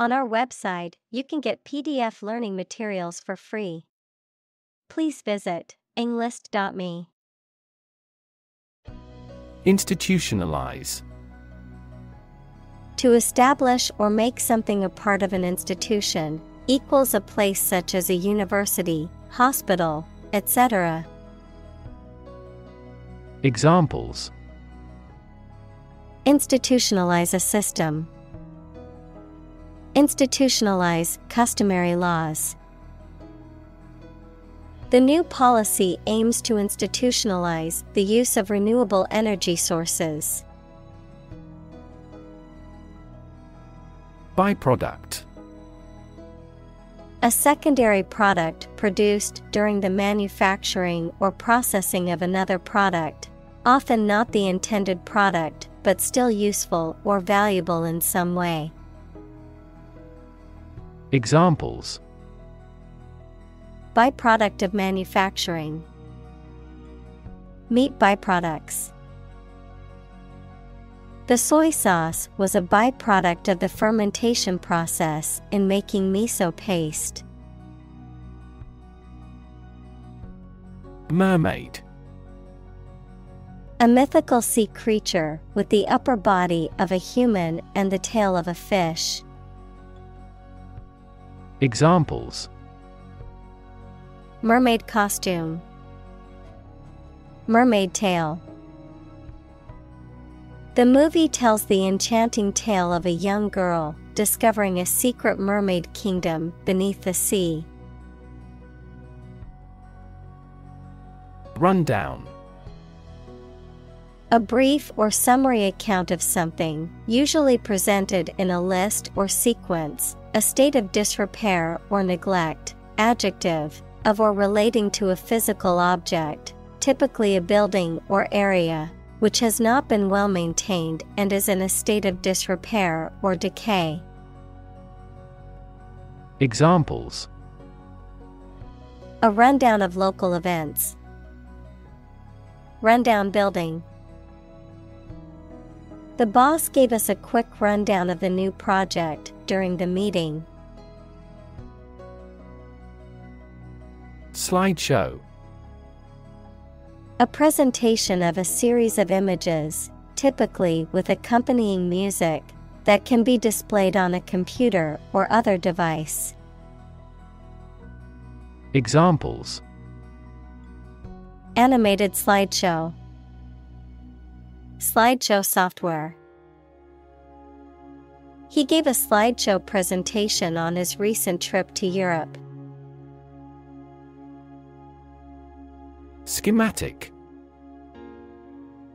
On our website, you can get PDF learning materials for free. Please visit englist.me. Institutionalize. To establish or make something a part of an institution equals a place such as a university, hospital, etc. Examples Institutionalize a system. Institutionalize customary laws. The new policy aims to institutionalize the use of renewable energy sources. Byproduct A secondary product produced during the manufacturing or processing of another product, often not the intended product but still useful or valuable in some way. Examples Byproduct of manufacturing. Meat byproducts. The soy sauce was a byproduct of the fermentation process in making miso paste. Mermaid A mythical sea creature with the upper body of a human and the tail of a fish. Examples Mermaid costume. Mermaid tale. The movie tells the enchanting tale of a young girl discovering a secret mermaid kingdom beneath the sea. Rundown A brief or summary account of something, usually presented in a list or sequence, a state of disrepair or neglect, adjective, of or relating to a physical object, typically a building or area, which has not been well maintained and is in a state of disrepair or decay. Examples A rundown of local events. Rundown building. The boss gave us a quick rundown of the new project during the meeting. Slideshow A presentation of a series of images, typically with accompanying music, that can be displayed on a computer or other device. Examples Animated slideshow. Slideshow software. He gave a slideshow presentation on his recent trip to Europe. Schematic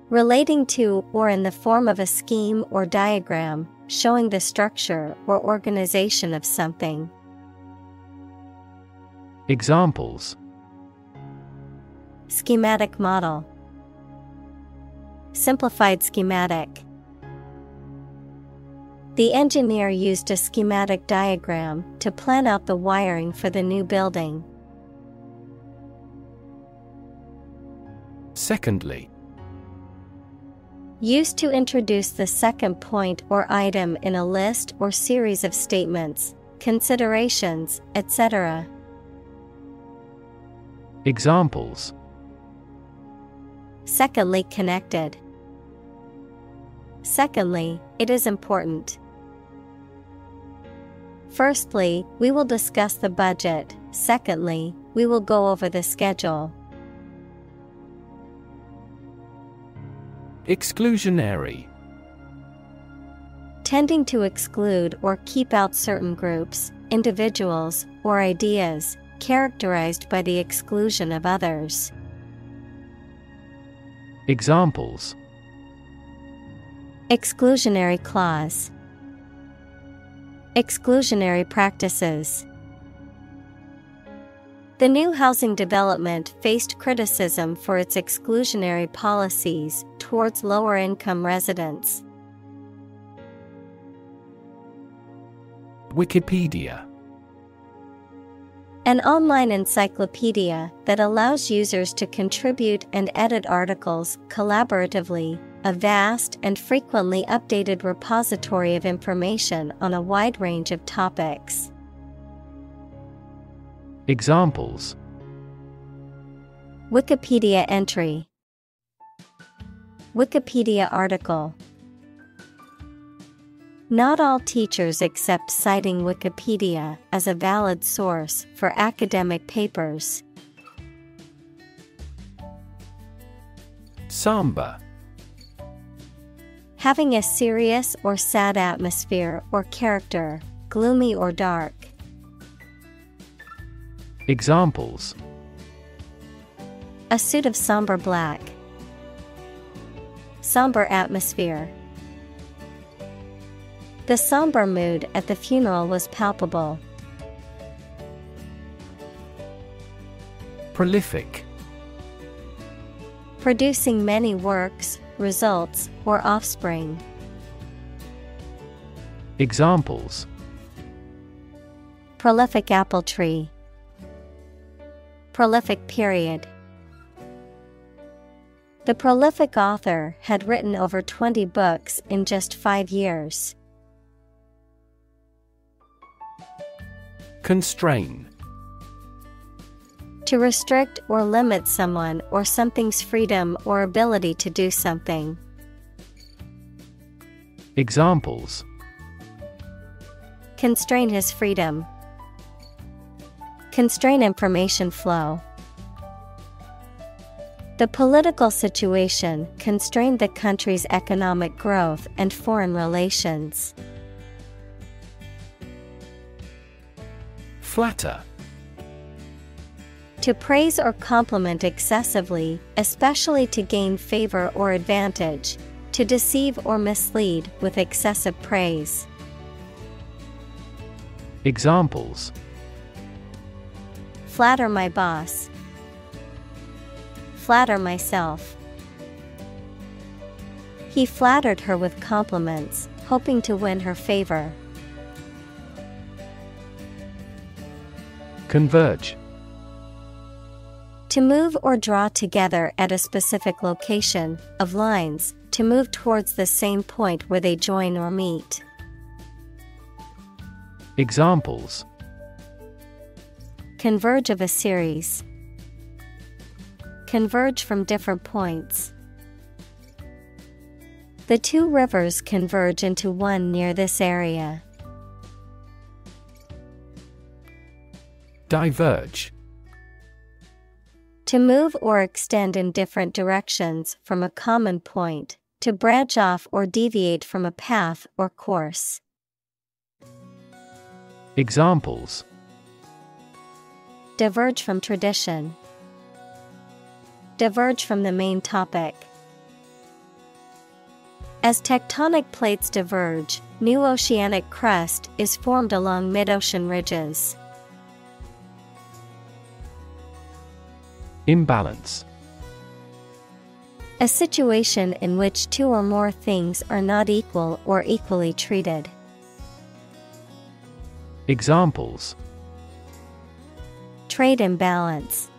Relating to or in the form of a scheme or diagram, showing the structure or organization of something. Examples Schematic model. Simplified schematic. The engineer used a schematic diagram to plan out the wiring for the new building. Secondly Used to introduce the second point or item in a list or series of statements, considerations, etc. Examples Secondly, connected. Secondly, it is important. Firstly, we will discuss the budget. Secondly, we will go over the schedule. Exclusionary Tending to exclude or keep out certain groups, individuals, or ideas, characterized by the exclusion of others. Examples Exclusionary clause. Exclusionary practices. The new housing development faced criticism for its exclusionary policies towards lower income residents. Wikipedia An online encyclopedia that allows users to contribute and edit articles collaboratively, a vast and frequently updated repository of information on a wide range of topics. Examples Wikipedia entry Wikipedia article Not all teachers accept citing Wikipedia as a valid source for academic papers. Somber Having a serious or sad atmosphere or character, gloomy or dark. Examples A suit of somber black. Somber atmosphere. The somber mood at the funeral was palpable. Prolific Producing many works, results, or offspring. Examples Prolific apple tree. Prolific period. The prolific author had written over 20 books in just five years. Constrain To restrict or limit someone or something's freedom or ability to do something. Examples Constrain his freedom. Constrain information flow. The political situation constrained the country's economic growth and foreign relations. Flatter To praise or compliment excessively, especially to gain favor or advantage, to deceive or mislead with excessive praise. Examples Flatter my boss. Flatter myself. He flattered her with compliments, hoping to win her favor. Converge To move or draw together at a specific location, of lines, to move towards the same point where they join or meet. Examples Converge of a series. Converge from different points. The two rivers converge into one near this area. Diverge To move or extend in different directions from a common point, to branch off or deviate from a path or course. Examples Diverge from tradition. Diverge from the main topic. As tectonic plates diverge, new oceanic crust is formed along mid ocean ridges. Imbalance A situation in which two or more things are not equal or equally treated. Examples Trade imbalance.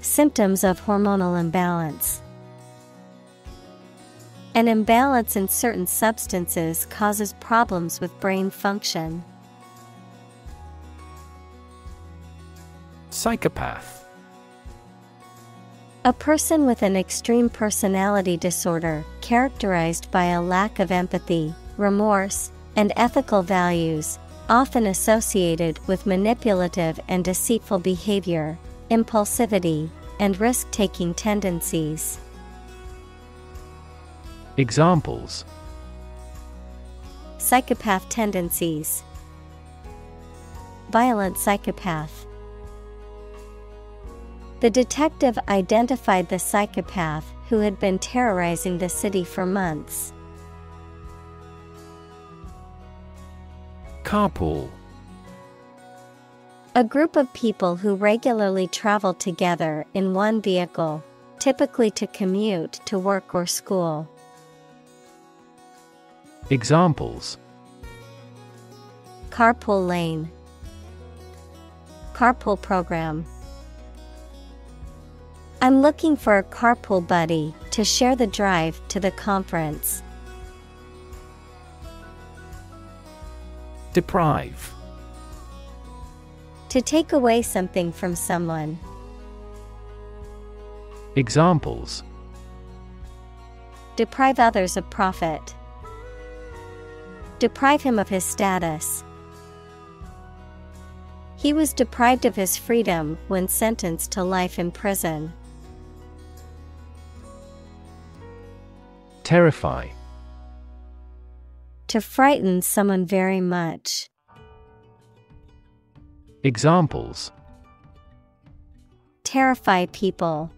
Symptoms of hormonal imbalance. An imbalance in certain substances causes problems with brain function. Psychopath A person with an extreme personality disorder, characterized by a lack of empathy, remorse, and ethical values, often associated with manipulative and deceitful behavior, impulsivity, and risk taking tendencies. Examples Psychopath tendencies, Violent psychopath. The detective identified the psychopath who had been terrorizing the city for months. Carpool A group of people who regularly travel together in one vehicle, typically to commute to work or school. Examples Carpool lane, Carpool program. I'm looking for a carpool buddy to share the drive to the conference. Deprive. To take away something from someone. Examples Deprive others of profit. Deprive him of his status. He was deprived of his freedom when sentenced to life in prison. Terrify. To frighten someone very much. Examples Terrify people.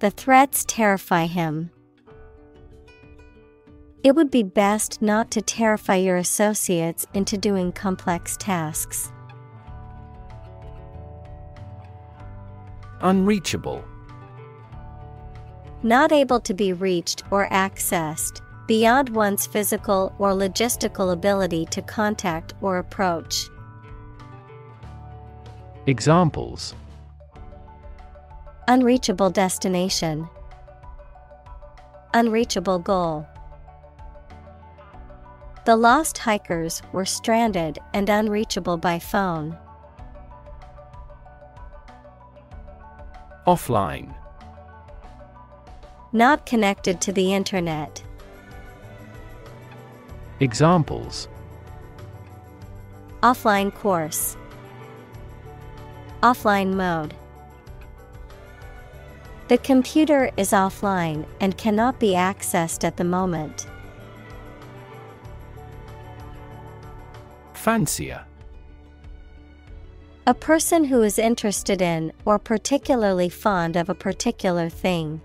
The threats terrify him. It would be best not to terrify your associates into doing complex tasks. Unreachable. Not able to be reached or accessed, beyond one's physical or logistical ability to contact or approach. Examples Unreachable destination, Unreachable goal. The lost hikers were stranded and unreachable by phone. Offline. Not connected to the internet. Examples Offline course. Offline mode. The computer is offline and cannot be accessed at the moment. Fancier. A person who is interested in or particularly fond of a particular thing.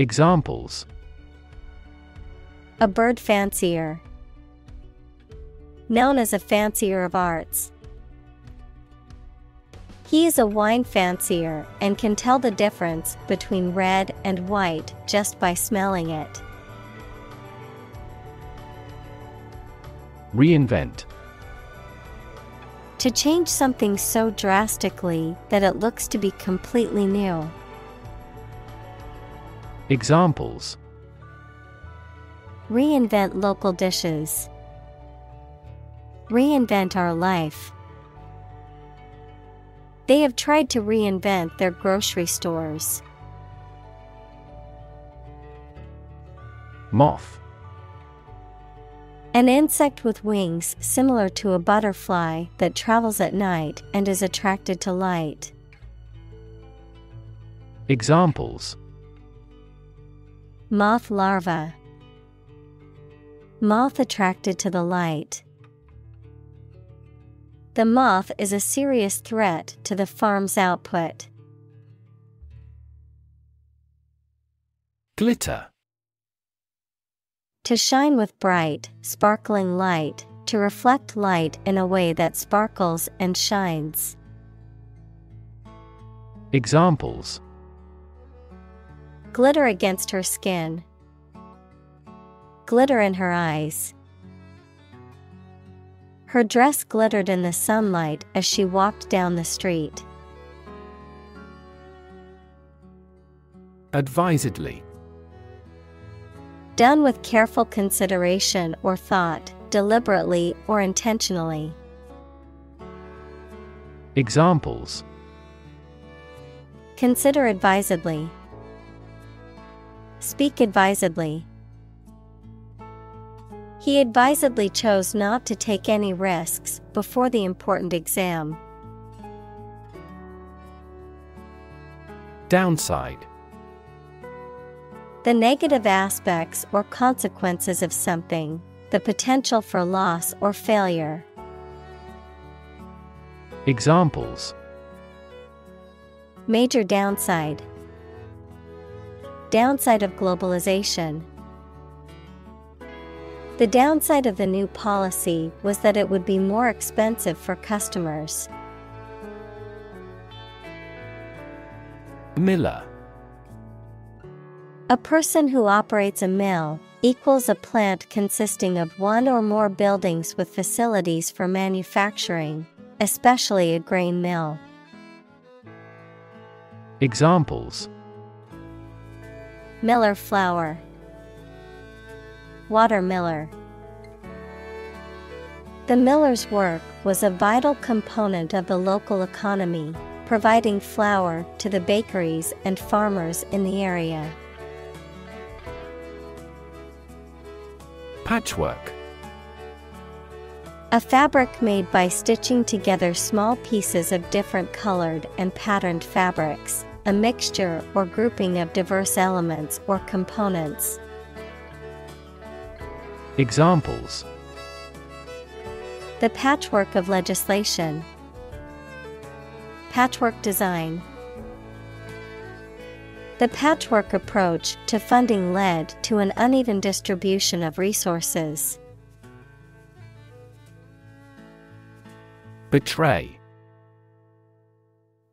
Examples A bird fancier. Known as a fancier of arts. He is a wine fancier and can tell the difference between red and white just by smelling it. Reinvent. To change something so drastically that it looks to be completely new. Examples Reinvent local dishes. Reinvent our life. They have tried to reinvent their grocery stores. Moth. An insect with wings similar to a butterfly that travels at night and is attracted to light. Examples Moth larva. Moth attracted to the light. The moth is a serious threat to the farm's output. Glitter. To shine with bright, sparkling light, to reflect light in a way that sparkles and shines. Examples Glitter against her skin. Glitter in her eyes. Her dress glittered in the sunlight as she walked down the street. Advisedly. Done with careful consideration or thought, deliberately or intentionally. Examples Consider advisedly. Speak advisedly. He advisedly chose not to take any risks before the important exam. Downside. The negative aspects or consequences of something, the potential for loss or failure. Examples Major downside. Downside of globalization. The downside of the new policy was that it would be more expensive for customers. Miller. A person who operates a mill equals a plant consisting of one or more buildings with facilities for manufacturing, especially a grain mill. Examples Miller flour, Watermiller. The miller's work was a vital component of the local economy, providing flour to the bakeries and farmers in the area. Patchwork A fabric made by stitching together small pieces of different colored and patterned fabrics, a mixture or grouping of diverse elements or components. Examples The patchwork of legislation. Patchwork design. The patchwork approach to funding led to an uneven distribution of resources. Betray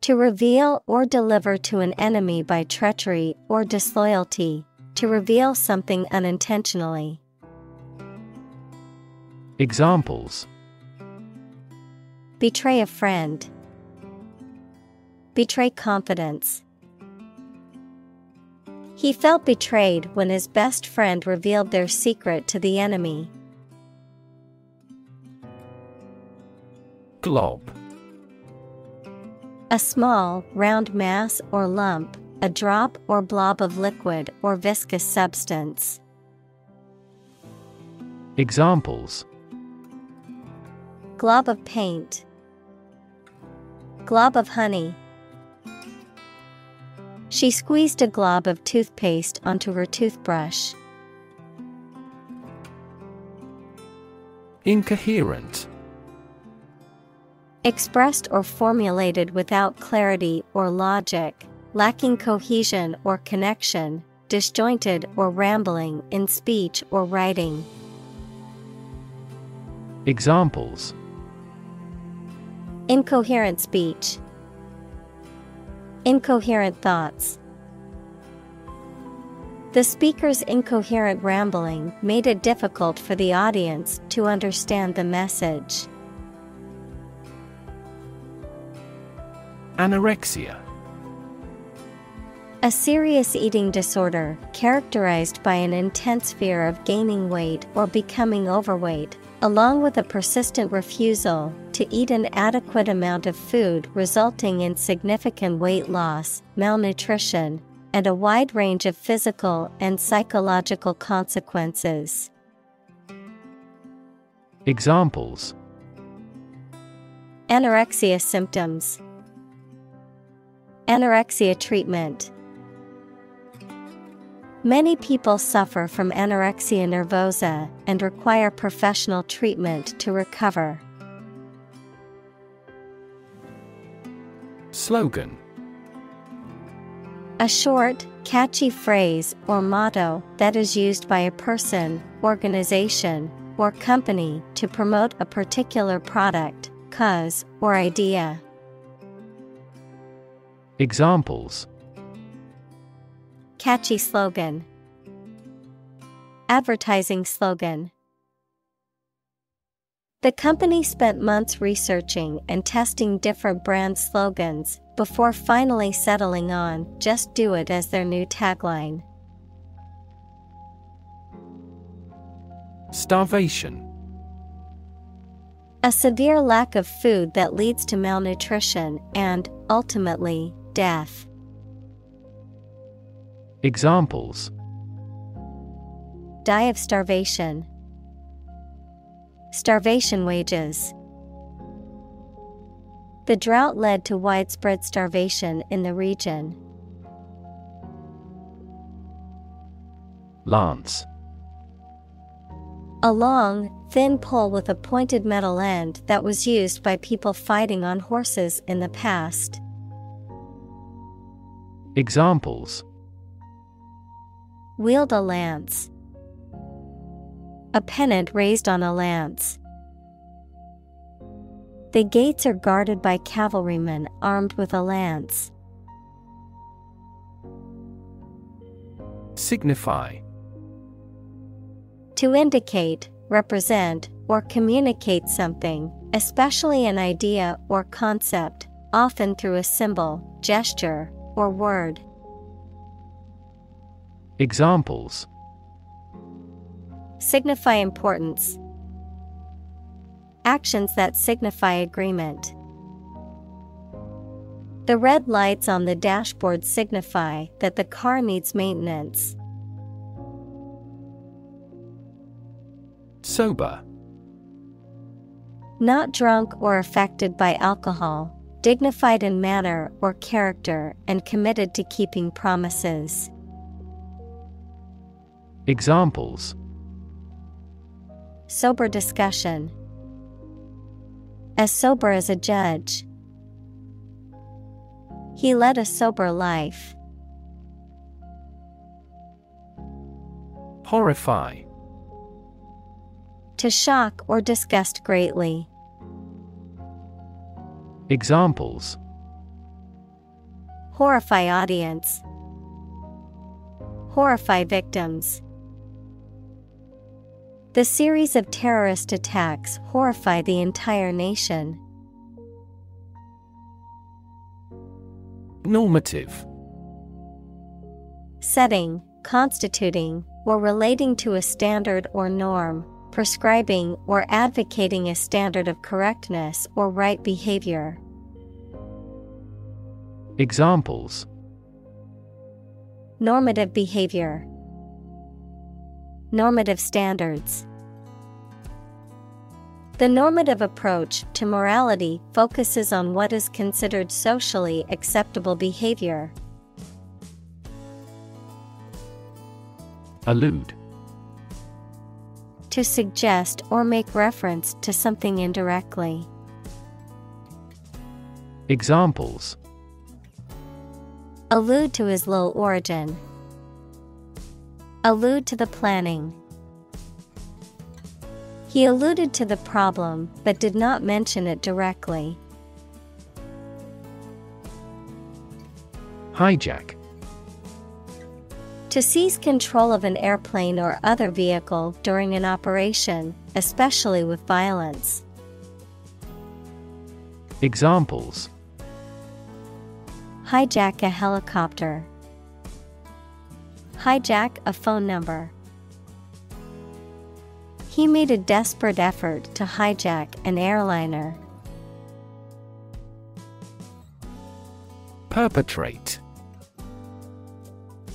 To reveal or deliver to an enemy by treachery or disloyalty, to reveal something unintentionally. Examples Betray a friend. Betray confidence. He felt betrayed when his best friend revealed their secret to the enemy. Glob A small, round mass or lump, a drop or blob of liquid or viscous substance. Examples Glob of paint. Glob of honey. She squeezed a glob of toothpaste onto her toothbrush. Incoherent Expressed or formulated without clarity or logic, lacking cohesion or connection, disjointed or rambling in speech or writing. Examples Incoherent speech. Incoherent thoughts. The speaker's incoherent rambling made it difficult for the audience to understand the message. Anorexia. A serious eating disorder characterized by an intense fear of gaining weight or becoming overweight, along with a persistent refusal to eat an adequate amount of food, resulting in significant weight loss, malnutrition, and a wide range of physical and psychological consequences. Examples. Anorexia symptoms, Anorexia treatment. Many people suffer from anorexia nervosa and require professional treatment to recover. Slogan A short, catchy phrase or motto that is used by a person, organization, or company to promote a particular product, cause, or idea. Examples Catchy slogan, Advertising slogan. The company spent months researching and testing different brand slogans before finally settling on Just Do It as their new tagline. Starvation A severe lack of food that leads to malnutrition and, ultimately, death. Examples Die of starvation. Starvation wages. The drought led to widespread starvation in the region. Lance A long, thin pole with a pointed metal end that was used by people fighting on horses in the past. Examples Wield a lance. A pennant raised on a lance. The gates are guarded by cavalrymen armed with a lance. Signify To indicate, represent, or communicate something, especially an idea or concept, often through a symbol, gesture, or word. Examples Signify importance. Actions that signify agreement. The red lights on the dashboard signify that the car needs maintenance. Sober. Not drunk or affected by alcohol, dignified in manner or character, and committed to keeping promises. Examples Sober discussion. As sober as a judge. He led a sober life. Horrify. To shock or disgust greatly. Examples Horrify audience. Horrify victims. The series of terrorist attacks horrify the entire nation. Normative. Setting, constituting, or relating to a standard or norm, prescribing or advocating a standard of correctness or right behavior. Examples Normative behavior. Normative standards. The normative approach to morality focuses on what is considered socially acceptable behavior. Allude. To suggest or make reference to something indirectly. Examples Allude to his low origin. Allude to the planning. He alluded to the problem but did not mention it directly. Hijack. To seize control of an airplane or other vehicle during an operation, especially with violence. Examples Hijack a helicopter. Hijack a phone number. He made a desperate effort to hijack an airliner. Perpetrate.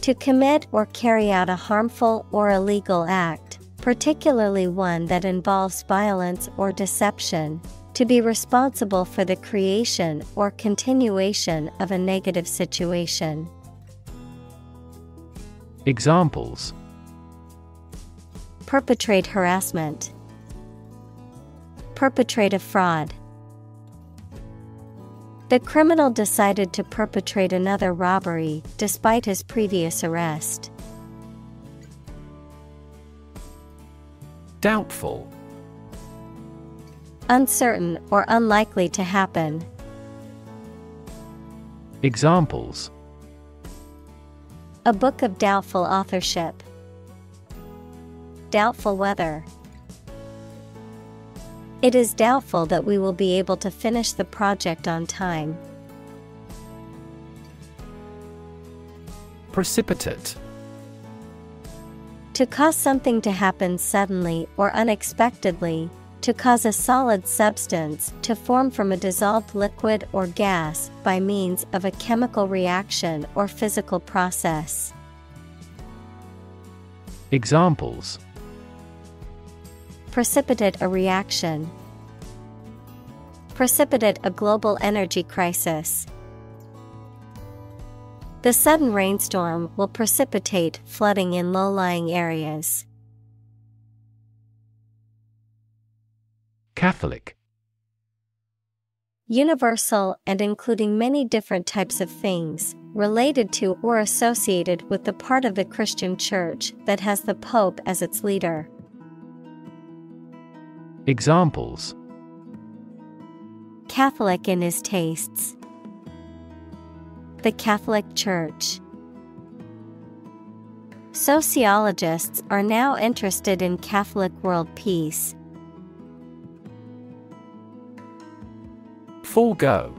To commit or carry out a harmful or illegal act, particularly one that involves violence or deception, to be responsible for the creation or continuation of a negative situation. Examples Perpetrate harassment, perpetrate a fraud. The criminal decided to perpetrate another robbery despite his previous arrest. Doubtful. Uncertain or unlikely to happen. Examples A book of doubtful authorship. Doubtful weather. It is doubtful that we will be able to finish the project on time. Precipitate. To cause something to happen suddenly or unexpectedly, to cause a solid substance to form from a dissolved liquid or gas by means of a chemical reaction or physical process. Examples Precipitate a reaction. Precipitate a global energy crisis. The sudden rainstorm will precipitate flooding in low lying areas. Catholic. Universal and including many different types of things, related to or associated with the part of the Christian Church that has the Pope as its leader. Examples Catholic in his tastes. The Catholic Church. Sociologists are now interested in Catholic world peace. Forgo.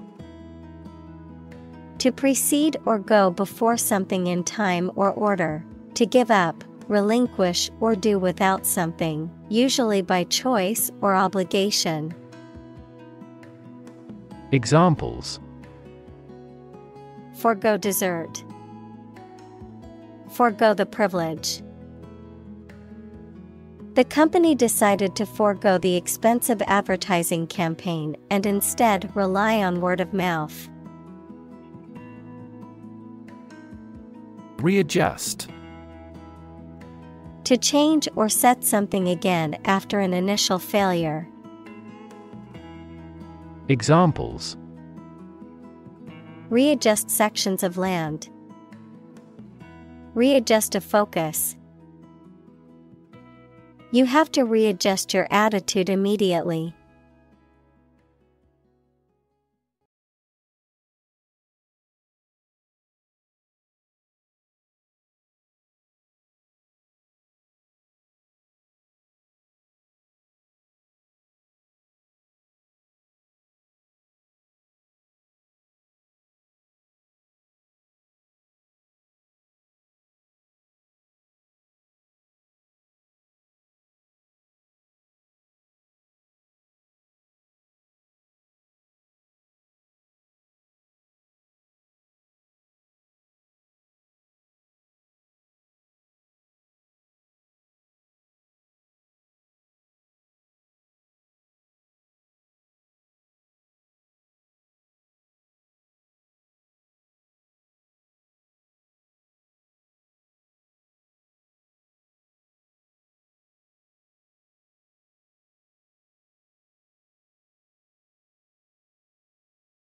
To precede or go before something in time or order. To give up, relinquish, or do without something, usually by choice or obligation. Examples Forgo dessert. Forgo the privilege. The company decided to forego the expensive advertising campaign and instead rely on word of mouth. Readjust. To change or set something again after an initial failure. Examples Readjust sections of land. Readjust a focus. You have to readjust your attitude immediately.